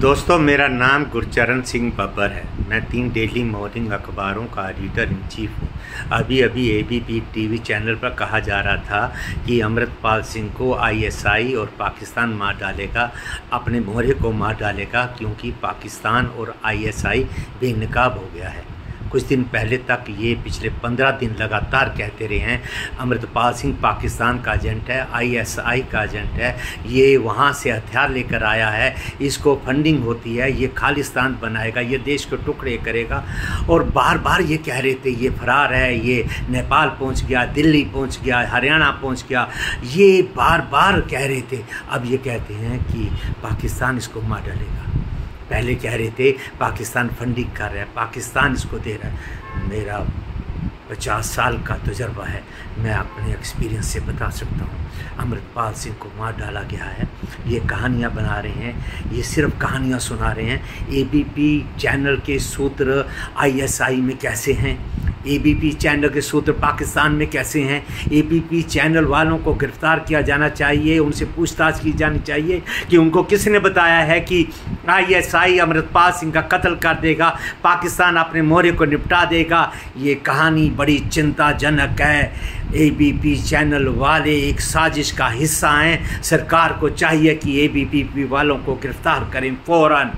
दोस्तों, मेरा नाम गुरचरण सिंह बब्बर है। मैं तीन डेली मॉर्निंग अखबारों का एडिटर इन चीफ हूँ। अभी अभी A B P TV channel पर कहा जा रहा था कि अमृतपाल सिंह को आई एस आई और पाकिस्तान मार डालेगा, अपने मोहरे को मार डालेगा, क्योंकि पाकिस्तान और आई एस आई बेनकाब हो गया है। कुछ दिन पहले तक ये पिछले पंद्रह दिन लगातार कहते रहे हैं, अमृतपाल सिंह पाकिस्तान का एजेंट है आईएसआई का एजेंट है, ये वहाँ से हथियार लेकर आया है, इसको फंडिंग होती है, ये खालिस्तान बनाएगा, ये देश को टुकड़े करेगा, और बार बार ये कह रहे थे, ये फरार है, ये नेपाल पहुँच गया, दिल्ली पहुँच गया, हरियाणा पहुँच गया, ये बार बार कह रहे थे। अब ये कहते हैं कि पाकिस्तान इसको मार डालेगा। पहले कह रहे थे, पाकिस्तान फंडिंग कर रहा है, पाकिस्तान इसको दे रहा है। मेरा पचास साल का तजर्बा है, मैं अपने एक्सपीरियंस से बता सकता हूँ। अमृतपाल सिंह को मार डाला गया है। ये कहानियाँ बना रहे हैं, ये सिर्फ़ कहानियाँ सुना रहे हैं। एबीपी चैनल के सूत्र आईएसआई में कैसे हैं? एबीपी चैनल के सूत्र पाकिस्तान में कैसे हैं? एबीपी चैनल वालों को गिरफ़्तार किया जाना चाहिए, उनसे पूछताछ की जानी चाहिए कि उनको किसने बताया है कि आईएसआई अमृतपाल सिंह का कत्ल कर देगा, पाकिस्तान अपने मोहरे को निपटा देगा। ये कहानी बड़ी चिंताजनक है। एबीपी चैनल वाले एक साजिश का हिस्सा हैं। सरकार को चाहिए कि एबीपी वालों को गिरफ़्तार करें फ़ौरन।